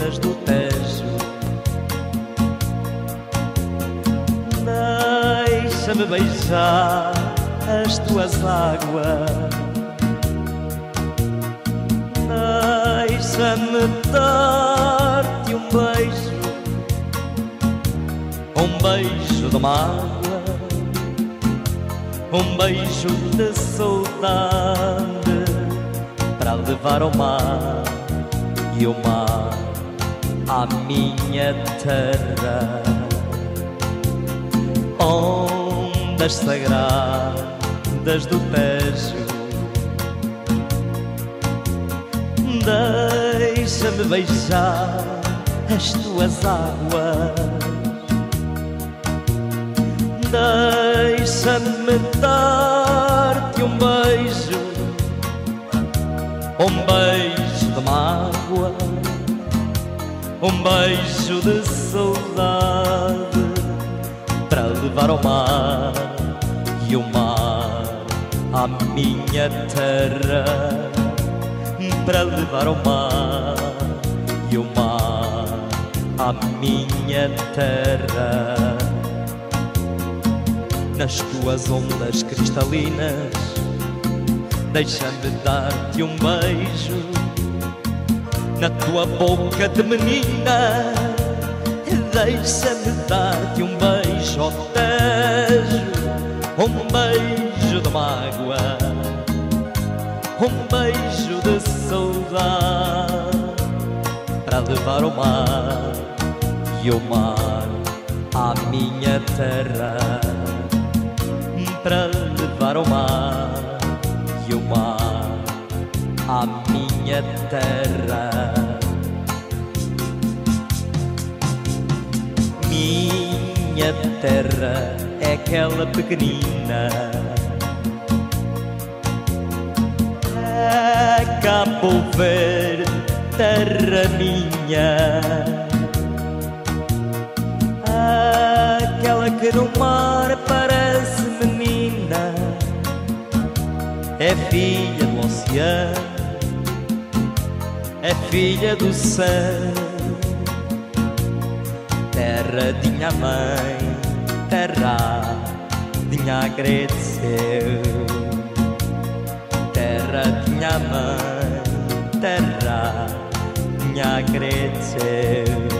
ondas do Tejo. Deixa-me beijar as tuas águas. Deixa-me dar-te um beijo, um beijo de mágoa, um beijo de saudade para levar ao mar e o mar à minha terra. Ondas sagradas do Tejo, deixa-me beijar as tuas águas. Deixa-me dar-te um beijo um beijo um beijo de saudade para levar ao mar e o mar à minha terra, para levar ao mar e o mar à minha terra. Nas tuas ondas cristalinas Deixa-me dar-te um beijo na tua boca de menina. Deixa-me dar-te um beijo ao tejo, um beijo de mágoa, um beijo de saudade para levar o mar e o mar à minha terra, para levar o mar e o mar à minha terra. Minha terra é aquela pequenina. É Cabo Verde, terra minha. Aquela que no mar parece menina é filha do oceano, é filha do céu, terra de minha mãe, terra de minha agradeceu, terra de minha mãe, terra de minha agradeceu.